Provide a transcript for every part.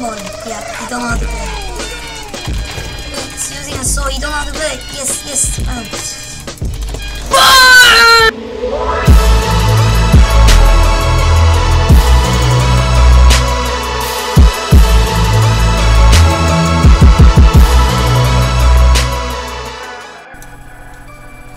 Yeah, you don't know how to play. It's using a sword, you don't know how to play. Yes, yes. Um.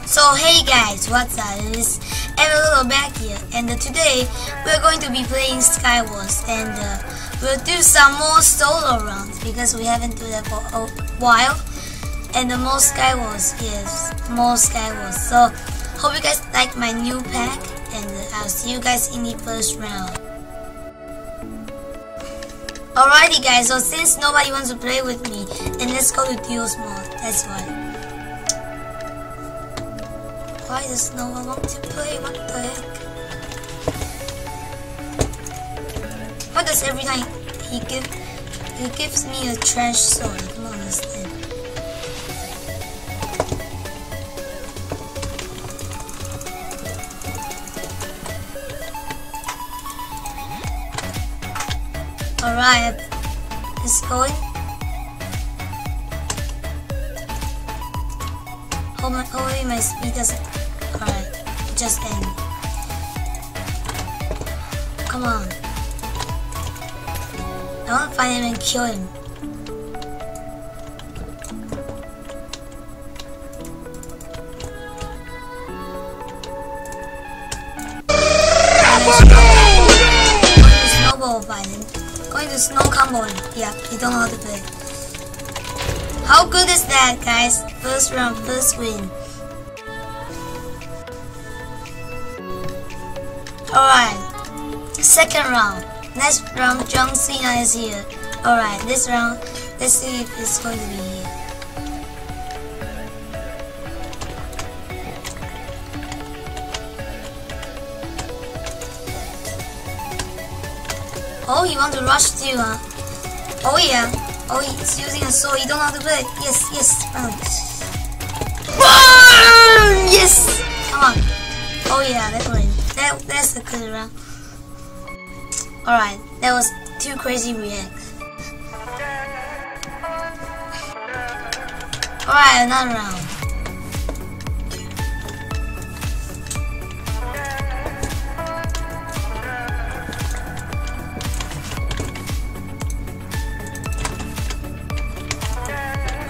So hey guys, what's up? It's Everlittle back here and uh, today we're going to be playing Skywars and uh, we'll do some more solo runs because we haven't done that for a while and the more Skywars is more Skywars. So hope you guys like my new pack and I'll see you guys in the first round. Alrighty guys, so since nobody wants to play with me, then let's go to duos mode. That's why. Why does no one want to play? What the heck? Why does every time he give he gives me a trash sword? I don't understand. Alright, it's going. Hopefully my speed doesn't Alright, just end. Come on. I want to find him and kill him. Snowball fighting. Going to snow combo. Yeah, you don't know how to play. How good is that, guys? First round, first win. Alright, second round. Next round, John Cena is here. Alright, this round, let's see if it's going to be here. Oh, you want to rush too, huh? Oh yeah. Oh, he's using a sword. You don't know how to play. Yes, yes. Um. Yes! Come on. Oh yeah, that win. That, that's a good round. Alright, that was too crazy reacts. Alright, another round.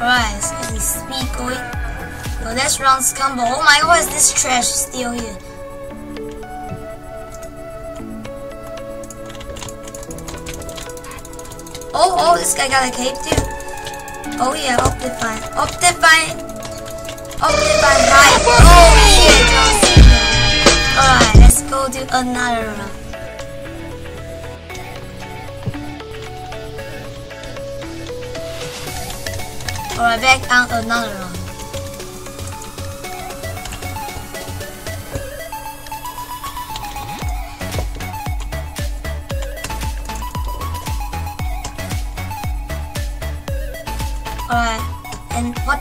Alright, let's get this speed going. Well, that's round's combo. Oh my god, is this trash still here? Oh, oh, this guy got a cape too. Oh yeah, Optifine. Optifine. Optifine high. Oh yeah, John Cena. Alright, let's go to another round. Alright, back on another round.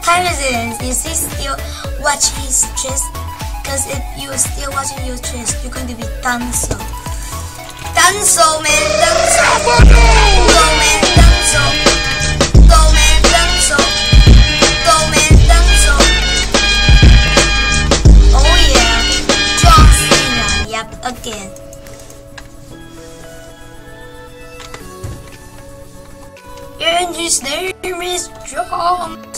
Time is he still watching his chest? Because if you are still watching your chest, you're going to be done so. Man. So. Go, man. Done so. Go, man. Done so. Go, man. Done so. Oh, yeah. John Cena. Yep, again. And his name is John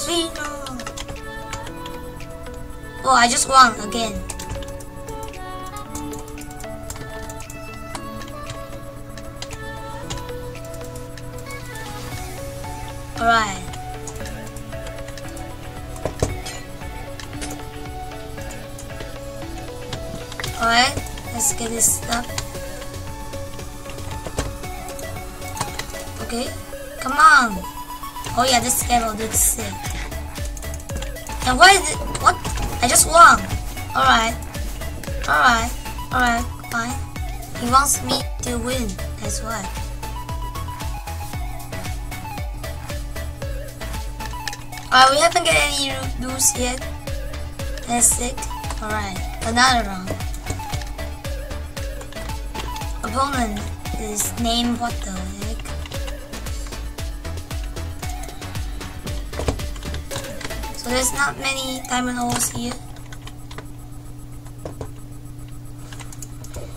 Oh, I just won again. Alright. Alright, let's get this stuff. Okay, come on. Oh yeah, this guy will sick. And why is it? What? I just won. Alright. Alright. Alright, fine. He wants me to win. That's why. Alright, we haven't got any loose yet. That's sick. Alright, another round. Opponent is named what the eh? So there's not many diamond ores here.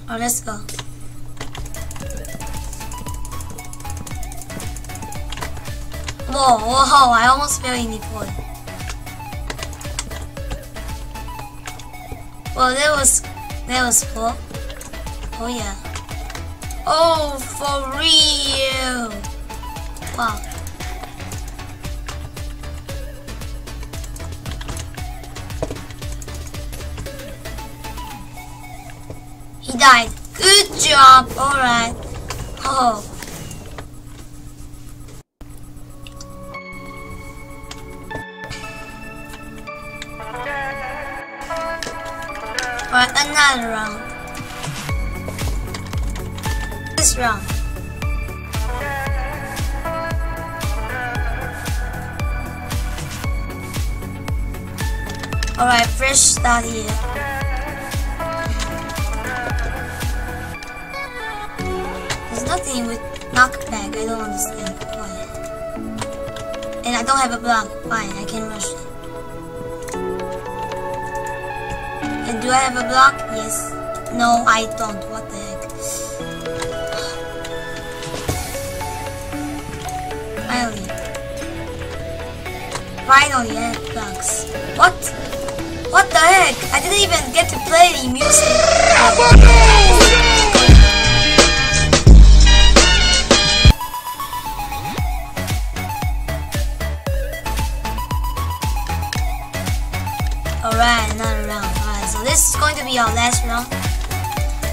Oh, let's go. Whoa, whoa, I almost fell in the void. Well, that was, that was cool. Oh yeah. Oh, for real. Wow. He died. Good job. Alright. Oh. Alright, another round. This round. Alright, fresh start here. Nothing with knockback, I don't understand why. And I don't have a block, fine, I can rush. And do I have a block? Yes. No, I don't. What the heck? Finally. Finally, I have blocks. What? What the heck? I didn't even get to play the music. Our last round.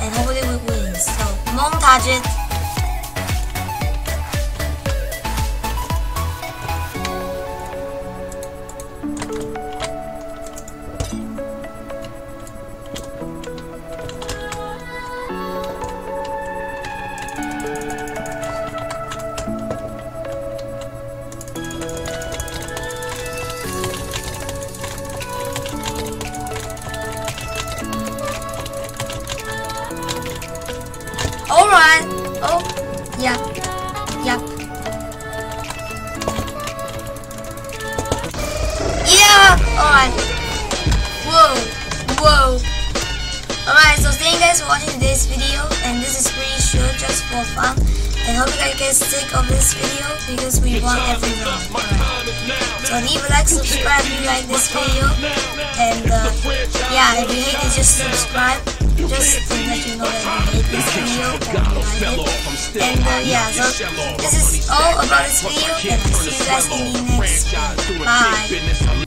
And hopefully we win. So, montage it. Whoa. Alright, so thank you guys for watching today's video. And this is pretty sure just for fun. And hope you guys get sick of this video because we won every round. Alright. So leave a like, subscribe if you like this video. And uh, yeah, if you hate it, just subscribe. Just to let you know that you hate this video or you like it. And uh, yeah, so this is all about this video. And I'll see you guys in the next. Bye.